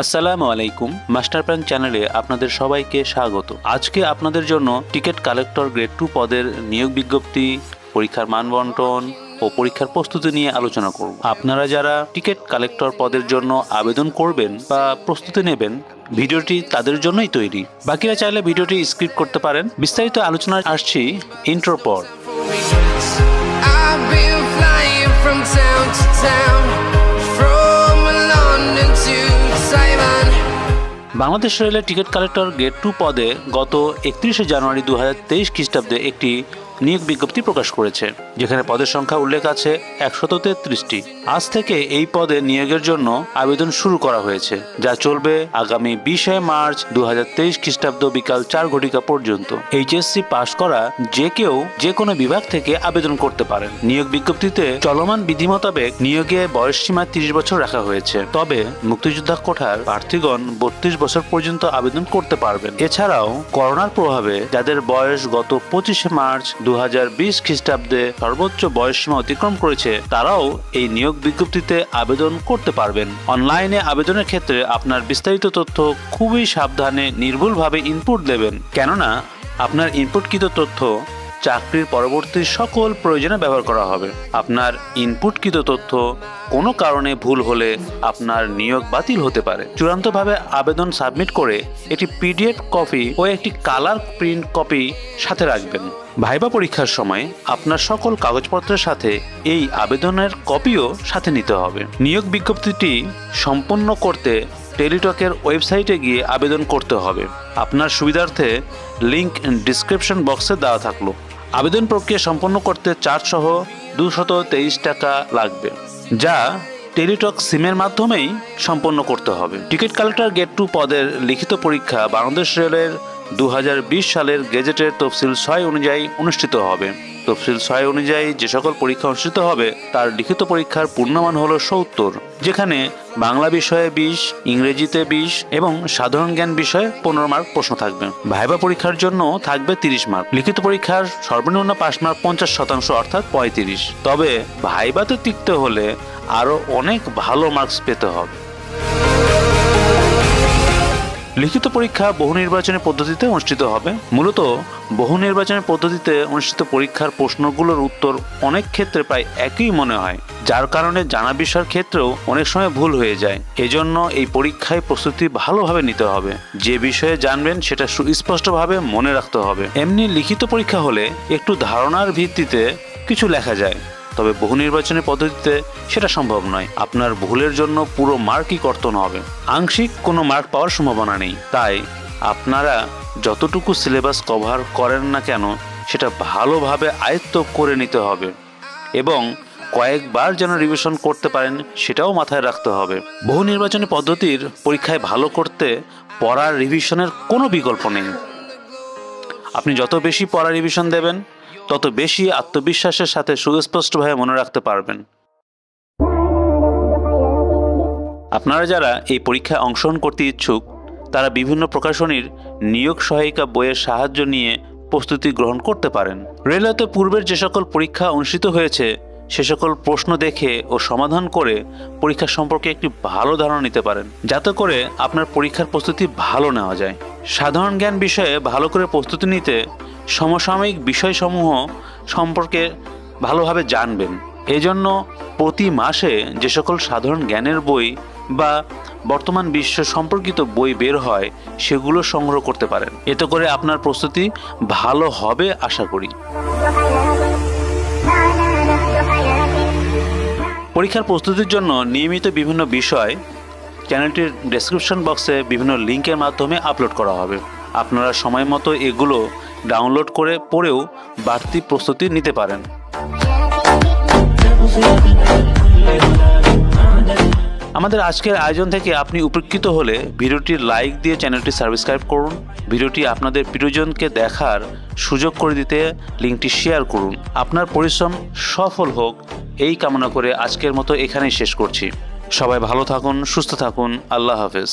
আসসালামু আলাইকুম master plan চ্যানেলে আপনাদের সবাইকে স্বাগত। আজকে আপনাদের জন্য টিকিট কালেক্টর গ্রেড টু পদের নিয়োগ বিজ্ঞপ্তি পরীক্ষার মানবন্টন ও পরীক্ষার প্রস্তুতি নিয়ে আলোচনা করব। আপনারা যারা টিকিট কালেক্টর পদের জন্য আবেদন করবেন বা প্রস্তুতি নেবেন ভিডিওটি তাদের জন্যই তৈরি। বাকিরা চাইলে ভিডিওটি স্ক্রিপ্ট করতে পারেন। বিস্তারিত আলোচনা আসছি ইন্ট্রোর পর। I've been flying from town to town, Bangladesh রেলের টিকিট কালেক্টর গেট টু পদে গত একত্রিশে জানুয়ারি দু হাজার তেইশ খ্রিস্টাব্দে একটি নিয়োগ বিজ্ঞপ্তি প্রকাশ করেছে, যেখানে পদের সংখ্যা উল্লেখ আছে একশত তেত্রিশটি। আজ থেকে এই পদে নিয়োগের জন্য আবেদন শুরু করা হয়েছে, যা চলবে আগামী বিশে মার্চ দু হাজার তেইশ খ্রিস্টাব্দ বিকাল চার ঘটিকা পর্যন্ত। এইচএসসি পাশ করা যে কেউ যে কোনো বিভাগ থেকে আবেদন করতে পারেন। নিয়োগ বিজ্ঞপ্তিতে চলমান বিধি মোতাবেক নিয়োগে বয়স সীমা তিরিশ বছর রাখা হয়েছে। তবে মুক্তিযোদ্ধা কোঠার প্রার্থীগণ বত্রিশ বছর পর্যন্ত আবেদন করতে পারবেন। এছাড়াও করোনার প্রভাবে যাদের বয়স গত পঁচিশে মার্চ দু হাজার বিশ খ্রিস্টাব্দে সর্বোচ্চ বয়সসীমা অতিক্রম করেছে, তারাও এই নিয়োগ বিজ্ঞপ্তিতে আবেদন করতে পারবেন। অনলাইনে আবেদনের ক্ষেত্রে আপনার বিস্তারিত তথ্য খুবই সাবধানে, নির্ভুলভাবে ইনপুট দেবেন। কেননা, আপনার ইনপুটকৃত তথ্য চাকরির পরবর্তী সকল প্রয়োজনে ব্যবহার করা হবে। আপনার ইনপুটকৃত তথ্য কোনো কারণে ভুল হলে আপনার নিয়োগ বাতিল হতে পারে। চূড়ান্তভাবে আবেদন সাবমিট করে একটি পিডিএফ কপি ও একটি কালার প্রিন্ট কপি সাথে রাখবেন। ভাইবা পরীক্ষার সময় আপনার সকল কাগজপত্রের সাথে এই আবেদনের কপিও সাথে নিতে হবে। নিয়োগ বিজ্ঞপ্তিটি সম্পন্ন করতে টেলিটকের ওয়েবসাইটে গিয়ে আবেদন করতে হবে। আপনার সুবিধার্থে লিংক ডিসক্রিপশন বক্সে দেওয়া থাকল। আবেদন প্রক্রিয়া সম্পন্ন করতে চার্জ সহ দুশত তেইশ টাকা লাগবে, যা টেলিটক সিমের মাধ্যমেই সম্পন্ন করতে হবে। টিকিট কালেক্টর গেট টু পদের লিখিত পরীক্ষা বাংলাদেশ রেলের দু হাজার বিশ সালের গেজেটের তফসিল ছয় অনুযায়ী অনুষ্ঠিত হবে। তফসিল ছয় অনুযায়ী যে সকল পরীক্ষা অনুষ্ঠিত হবে, তার লিখিত পরীক্ষার পূর্ণমান হল সত্তর, যেখানে বাংলা বিষয়ে বিশ, ইংরেজিতে বিশ এবং সাধারণ জ্ঞান বিষয়ে পনেরো মার্ক প্রশ্ন থাকবে। ভাইবা পরীক্ষার জন্য থাকবে তিরিশ মার্ক। লিখিত পরীক্ষার সর্বনিম্ন পাস মার্ক পঞ্চাশ শতাংশ, অর্থাৎ পঁয়ত্রিশ। তবে ভাইবাতে টিকতে হলে আরও অনেক ভালো মার্কস পেতে হবে। লিখিত পরীক্ষা বহু নির্বাচনী পদ্ধতিতে অনুষ্ঠিত হবে। মূলত বহু নির্বাচনী পদ্ধতিতে অনুষ্ঠিত পরীক্ষার প্রশ্নগুলোর উত্তর অনেক ক্ষেত্রে প্রায় একই মনে হয়, যার কারণে জানা বিষয়ের ক্ষেত্রেও অনেক সময় ভুল হয়ে যায়। এজন্য এই পরীক্ষায় প্রস্তুতি ভালোভাবে নিতে হবে। যে বিষয়ে জানবেন সেটা সুস্পষ্টভাবে মনে রাখতে হবে। এমনি লিখিত পরীক্ষা হলে একটু ধারণার ভিত্তিতে কিছু লেখা যায়। তবে বহু নির্বাচনী পদ্ধতিতে সেটা সম্ভব নয়। আপনার ভুলের জন্য পুরো মার্কই কর্তন হবে। আংশিক কোনো মার্ক পাওয়ার সম্ভাবনা নেই। তাই আপনারা যতটুকু সিলেবাস কভার করেন না কেন, সেটা ভালোভাবে আয়ত্ত করে নিতে হবে এবং কয়েকবার যেন রিভিশন করতে পারেন, সেটাও মাথায় রাখতে হবে। বহু নির্বাচনী পদ্ধতির পরীক্ষায় ভালো করতে পড়ার রিভিশনের কোনো বিকল্প নেই। আপনি যত বেশি পড়া রিভিশন দেবেন তত বেশি আত্মবিশ্বাসের সাথে সুস্পষ্টভাবে মনে রাখতে পারবেন। আপনারা যারা এই পরীক্ষায় অংশগ্রহণ করতে ইচ্ছুক, তারা বিভিন্ন প্রকাশনীর নিয়োগ সহায়িকা বইয়ের সাহায্য নিয়ে প্রস্তুতি গ্রহণ করতে পারেন। রেলওয়েতে পূর্বের যে সকল পরীক্ষা অনুষ্ঠিত হয়েছে সে সকল প্রশ্ন দেখে ও সমাধান করে পরীক্ষা সম্পর্কে একটি ভালো ধারণা নিতে পারেন, যাতে করে আপনার পরীক্ষার প্রস্তুতি ভালো নেওয়া যায়। সাধারণ জ্ঞান বিষয়ে ভালো করে প্রস্তুতি নিতে সমসাময়িক বিষয়সমূহ সম্পর্কে ভালোভাবে জানবেন। এজন্য প্রতি মাসে যে সকল সাধারণ জ্ঞানের বই বা বর্তমান বিশ্ব সম্পর্কিত বই বের হয়, সেগুলো সংগ্রহ করতে পারেন। এতে করে আপনার প্রস্তুতি ভালো হবে, আশা করি। পরীক্ষার প্রস্তুতির জন্য নিয়মিত বিভিন্ন বিষয় চ্যানেলটির ডেসক্রিপশন বক্সে বিভিন্ন লিঙ্কের মাধ্যমে আপলোড করা হবে। আপনারা সময় মতো এগুলো ডাউনলোড করে পড়েও বাড়তি প্রস্তুতি নিতে পারেন। আমাদের আজকের আয়োজন থেকে আপনি উপকৃত হলে ভিডিওটি লাইক দিয়ে চ্যানেলটি সাবস্ক্রাইব করুন। ভিডিওটি আপনাদের প্রিয়জনকে দেখার সুযোগ করে দিতে লিঙ্কটি শেয়ার করুন। আপনার পরিশ্রম সফল হোক, এই কামনা করে আজকের মতো এখানেই শেষ করছি। সবাই ভালো থাকুন, সুস্থ থাকুন, আল্লাহ হাফেজ।